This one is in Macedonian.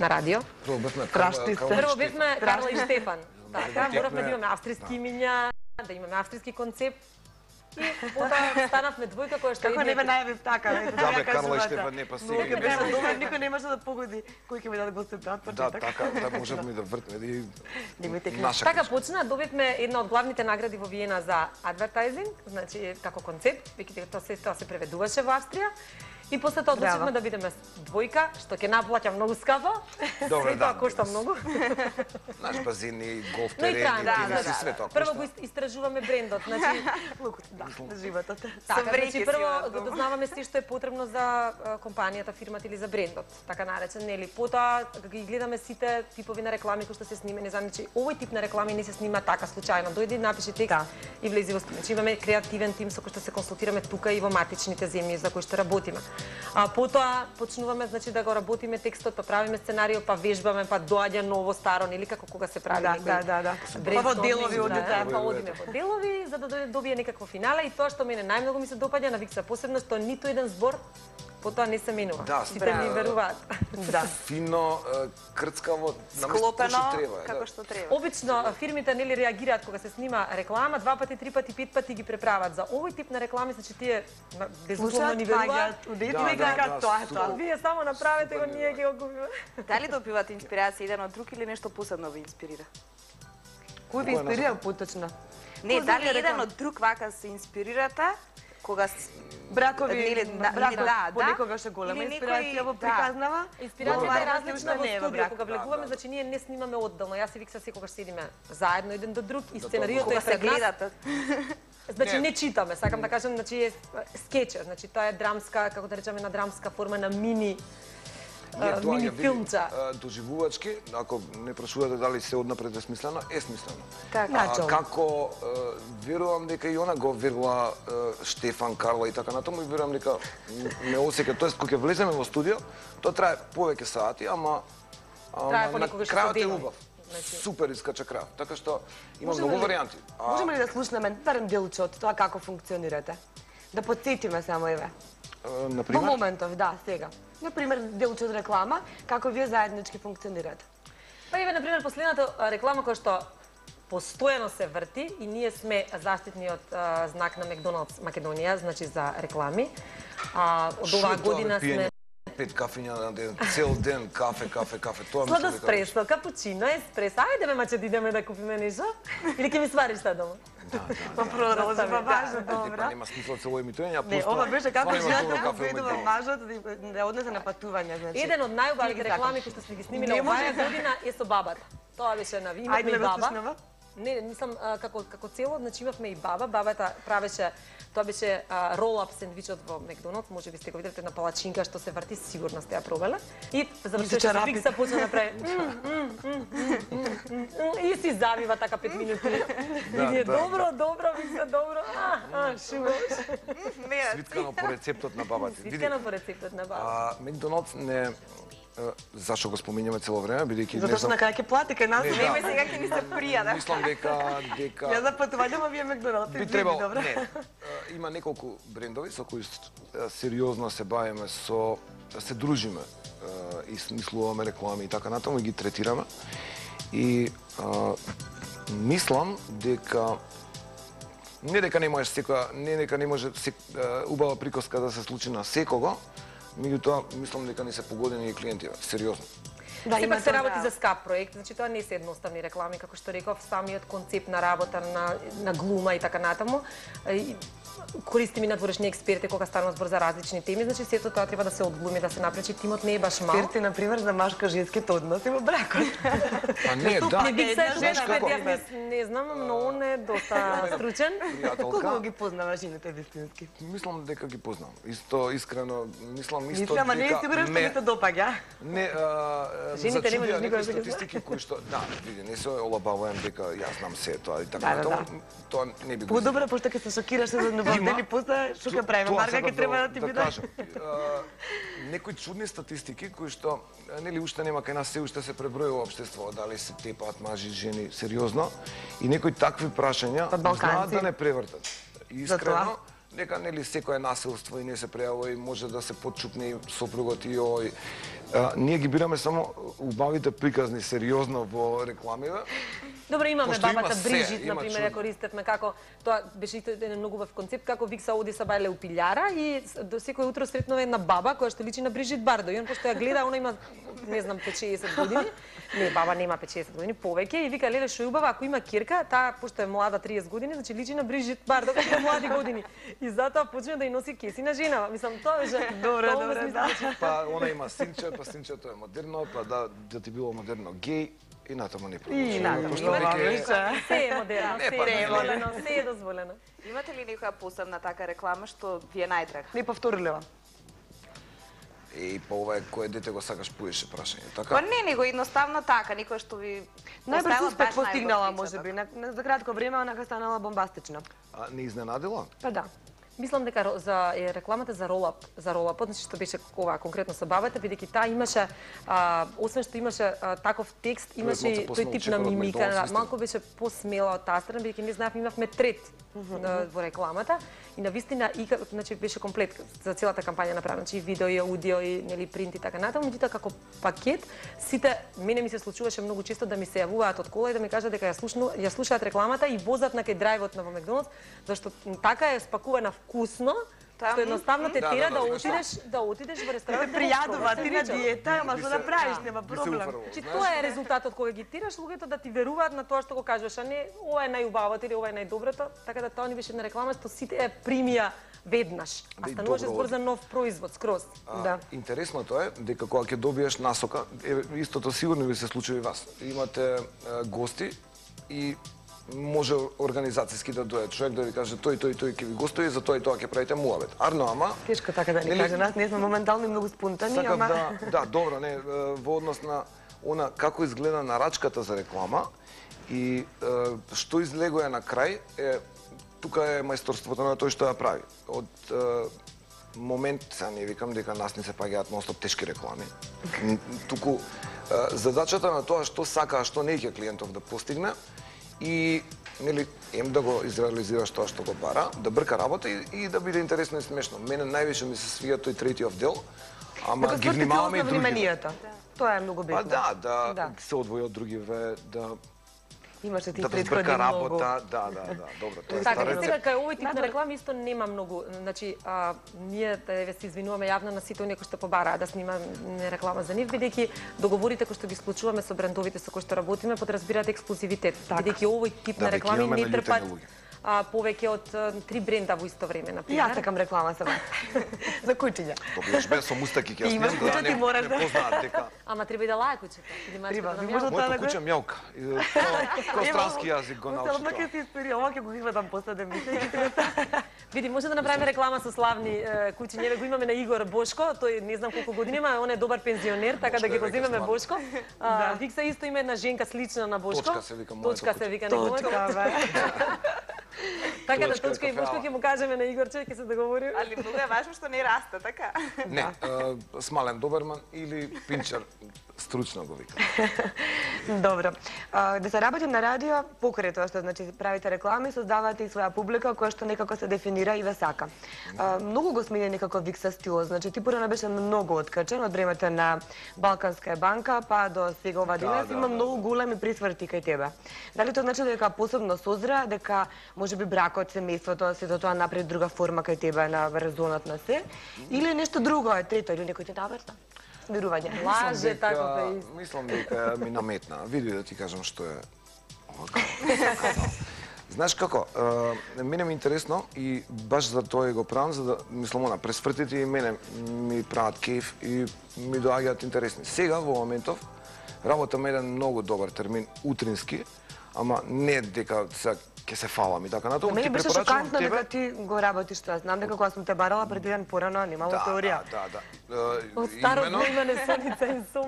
на радио. Прво бевме. Прво бевме Карла и Страшни. Штефан. Така, моравме да имаме австријски имиња, да имаме австријски концепт. И потоа станавме двојка која што Како не ме најавив така, Да, бе, така Карла и. Штефан, не, па сега ќе беше добар, никој не може да погоди кој ќе ми даде гостинта од Да, почеток. така, да можевме да вртме и наша Така почна, добивме една од главните награди во Виена за адвертайзинг, значи како концепт, веќе тоа се тоа се преведуваше во Австрија. И после тоа одлучивме да бидеме двојка, што ќе наплаќа многу скапо. Добре, Се тоа да. кошта многу. Наш базени, голф Но и да, тенис да, и све тоа. Прво го ис- истражуваме брендот, значи Лук, да, животот. Така, значи си прво во го дознаваме се што е потребно за компанијата, фирмата или за брендот, така наречен, нели? Потоа ги гледаме сите типови на реклами кои што се снимени, значи овој тип на реклами не се снима така случајно. Дојди, напиши текст Да. и влези во Значи имаме креативен тим со кој што се консултираме тука и во матичните земји за кои што работиме. А потоа почнуваме значи да го работиме текстот, па правиме сценарио, па вежбаме, па доаѓа ново, старо, нели како кога се прави Да, некој да, да, да. Па во делови да, одите. Па одиме во делови за да добие некакво финале и тоа што мене најмногу ми се допаѓа на Викса посебно што ниту еден збор потоа не се менува. Да, Сите ми веруваат. Да. Фино, крцкаво, Склопено што треба. како да. што треба. Обично фирмите нели реагираат кога се снима реклама, два пати, три пати, пет пати ги преправат. За овој тип на реклами, значи тие безусловно ни веруваат. Да, да, да, тоа е тоа. Вие само направете го, ние да. ги го губиме. Дали добивате инспирација еден од друг или нешто посебно ви инспирира? Кој ви инспирира поточно? Не, дали еден од друг вака се инспирирате кога Бракови, Нели, на- бракот, да, да. понекогаш е голема Или инспирација во да. приказнава. Инспирацијата е различна во студио, кога влегуваме, значи ние не снимаме одделно. Јас и Викса секогаш седиме заедно еден до друг и сценариото е пред нас. гледате? Значи Не. не читаме, сакам да кажам, значи е скечер, значи тоа е драмска, како да речеме на драмска форма на мини мини ја види, филмча. а, Доживувачки, ако не прашувате дали се однапред е смислено, е смислено. Така. А, како верувам дека и она го верува Штефан, Карла и така натаму и верувам дека м, ме осеќа, тоест кога ќе влеземе во студио, тоа трае повеќе сати, ама ама Трае на понекогаш крајот е убав. Значи- Супер искача крајот. Така што има Можеме многу ли- варијанти. А, Можеме ли да слушнеме барем делче од тоа како функционирате? Да подсетиме само еве. Е, Во например, моментов, да, сега. На пример, делче од реклама, како вие заеднички функционирате. Па еве, например, последната реклама која што постојано се врти и ние сме заштитни од а, знак на Макдоналдс Македонија, значи за реклами. А, од оваа година сме Пет кафиња на ден, цел ден кафе, кафе, кафе. Тоа Сладо мислам дека- спресо, капучино, еспресо. Ајде ме маче да идеме да купиме нешто. Или ќе ми свариш таа дома? Па продолжи, па важно, Па добра. нема смисла цело емитување, а Не, пуста. ова беше како жената тоа го мажот да- да однесе на патување, значи. Еден од најубавите реклами кои што сме ги снимиле Не оваа може. година е со бабата. Тоа беше на да и го баба. Не, мислам а, како како цело, значи имавме и баба, бабата правеше тоа беше рол-ап сендвичот во Макдоналдс, може би сте го виделте на палачинка што се врти, сигурно сте ја пробале. И завршуваше со фикса почна да прави и си завива така пет минути. И ние да, добро, добро, викса добро. А, а, шумо. Свиткано по рецептот на бабата. Свиткано по рецептот на баба. а, Макдоналдс не... Зашо го споминјаме цело време, бидејќи Затоа што на крај ќе плати кај нас. Не, да. Нема сега ќе ни се прија, да? Мислам дека дека Ја за патување, вие Макдоналдс. би требало не. е, Има неколку брендови со кои сериозно се бавиме со се дружиме и смислуваме реклами и така натаму и ги третираме. И а, мислам дека не дека не може секоја, не дека не може сек, убава приказка да се случи на секого, меѓутоа мислам дека не се погодени и клиентите, сериозно. Да, Сепак се работи да. за скап проект, значи тоа не се едноставни реклами, како што реков, самиот концепт на работа, на, на глума и така натаму. И, користим и надворешни експерти кога станува збор за различни теми, значи сето тоа треба да се одглуми, да се направи, тимот не е баш мал. Експерти, например, за машко-женските односи во бракот. Па не, да. Не бих се жена, не, не знам, но он е доста стручен. Колку Пријателка, ги познава жените вистински? мислам дека ги познам. Исто искрено, мислам исто Мислам, ама не е сигурен што ми се допаѓа. Не, а, Жените не можеш никога да статистики кои што да, види, не се олабавувам дека јас знам се тоа и така Да, да, натаму, тоа не би го Подобро, пошто ќе се шокираш за нова Има. дели после, што ќе правиме? Марга сакам ќе треба да ти да биде. кажам. А, Некои чудни статистики кои што нели уште нема кај нас се уште се пребројува општество, дали се тепаат мажи, жени сериозно и некои такви прашања знаат да не превртат. Искрено, дека нели секое насилство и не се прејавува и може да се подчупне и сопругот и овој. А, ние ги бираме само убавите приказни сериозно во рекламиве. Добро, имаме Пошто има бабата се, Брижит, има например, чудно. ја користевме како тоа беше еден многу убав концепт како Викса оди са бајле у пилјара и до секој утро сретнува една баба која што личи на Брижит Бардо и он пошто ја гледа, она има не знам 5-60 години. Не, баба нема 5-60 години, повеќе и вика леле што е убава ако има кирка, таа пошто е млада 30 години, значи личи на Брижит Бардо како е млади години. И затоа почна да ја носи кеси на женава. Мислам тоа беше Добро, добро, да. Па она има синче, па синчето е модерно, па да, да ти било модерно гей, и натаму не продолжува. И натаму. Се е модерно, Не, се па, е не. дозволено, се е дозволено. Имате ли некоја посебна така реклама што ви е најдрага? Неповторлива. И па ова е кое дете го сакаш поише прашање, Па така? не, него едноставно така, никој што ви Најбрз успех постигнала, најубав може би. впечаток. На, на, за кратко време онака станала бомбастична. А, не изненадила? Па да. Мислам дека за е, рекламата за ролап, за ролапот, значи што беше ова конкретно со бабата, бидејќи таа имаше а, освен што имаше а, таков текст, имаше и тој тип на мимика, малку беше посмела од таа страна, бидејќи не знаевме имавме трет на- да, во рекламата. И на вистина и значи беше комплет за целата кампања направена, значи и видео и аудио и нели принт и така натаму, меѓутоа како пакет сите мене ми се случуваше многу често да ми се јавуваат од кола и да ми кажат дека ја слушну, ја слушаат рекламата и возат на кај драйвот на во Макдоналдс, зашто така е спакувана вкусно, што едноставно те Да, тера да, да, да, отидеш да отидеш во ресторант. Те пријадува, ти на диета, ама што да правиш, да, нема проблем. Значи тоа е резултатот кога ги тираш луѓето да ти веруваат на тоа што го кажуваш, а не ова е најубавото или ова е најдоброто, така да тоа ни беше една реклама што сите ја примија веднаш, а Да стануваше збор за нов производ скроз. А, Да. Интересното е дека кога ќе добиеш насока, е, истото сигурно ви се случи и вас. Имате е, гости и може организацијски да дое човек да ви каже тој тој тој ќе ви гостува и за тоа и тоа ќе правите муабет. Арно, ама Тешко така да ни Нели- каже, нас не сме моментално многу спонтани, Сакав ама... да, да, добро, не, во однос на она како изгледа нарачката за реклама и е, што излегува на крај е тука е мајсторството на тој што ја прави. Од е, момент, сега не викам дека нас не се паѓаат ностоп тешки реклами. Туку е, задачата на тоа што сака, а што не ќе клиентов да постигне и нели ем да го изреализираш тоа што го бара, да брка работа и, и да биде интересно и смешно. Мене највише ми се свија тој третиот дел, ама Дека ги внимаваме и целосно други. вниманието. Тоа е многу битно. Па да, да, Да. се одвои од другиве, да Имаше ти да предходни многу. работа, да, да, да, добро, тоа е Така, сега рецепт. кај овој тип на реклами исто нема многу, значи а, ние да ве се извинуваме јавно на сите оние кои што побараа да снимаме реклама за нив, бидејќи договорите кои што ги склучуваме со брендовите со кои што работиме подразбираат ексклузивитет, Така. бидејќи овој тип Да, на реклами не трпат луѓе. А, повеќе од а, три бренда во исто време, на И пример. јас сакам реклама за вас. за куќиња. Добиеш бе со мустаки ќе Имаш јас куќа, да ти мораш не да- познаат дека Ама треба и да лае Треба, да мјаука. можел тоа да го... куќа мјаука. И, Како како странски јазик го научи Останува ќе тоа. се испери, ова ќе го извадам после да ми се Види, може да направиме реклама со славни. Ние го имаме на Игор Бошко, тој не знам колку години има, он е добар пензионер, така да ги го земеме. Бошко. А, Викса исто има една женка слична на Бошко. Точка се вика моето Точка се вика неговото. Точка, бе. Така да Точка е точка и. Бошко ќе му кажеме на Игорче, ќе се договориме. Али многу е важно што не расте, така? Не, е, смален доберман или пинчер, стручно го вика. Добро. А, да се работим на радио, покрај тоа што значи правите реклами, создавате и своја публика која што некако се дефинира и ве сака. А, многу го смени некако Викса стил, значи ти порано беше многу откачен од времето на Балканска банка па до сега ова Да, денес да, има да. многу големи присврти кај тебе. Дали тоа значи дека посебно созра, дека можеби бракот, семејството, сето тоа напред друга форма кај тебе на резонот на се, или нешто друго е трето или некој ти наврта? Смирување. Лаже тако кај Мислам дека ми наметна. Види да ти кажам што е. Знаеш како, е, мене ми е интересно и баш за тоа го правам, за да, мислам, она, пресвртите и мене ми прават кеф и ми доаѓаат интересни. Сега, во моментов, работам еден многу добар термин, утрински, ама не дека сега ќе се фалам и така натаму. Мене ти беше шокантно дека ти го работиш тоа. Знам дека кога сум те барала пред ден порано, немало Да, теорија. да, да, да. Од старо имено- време не соница и сум.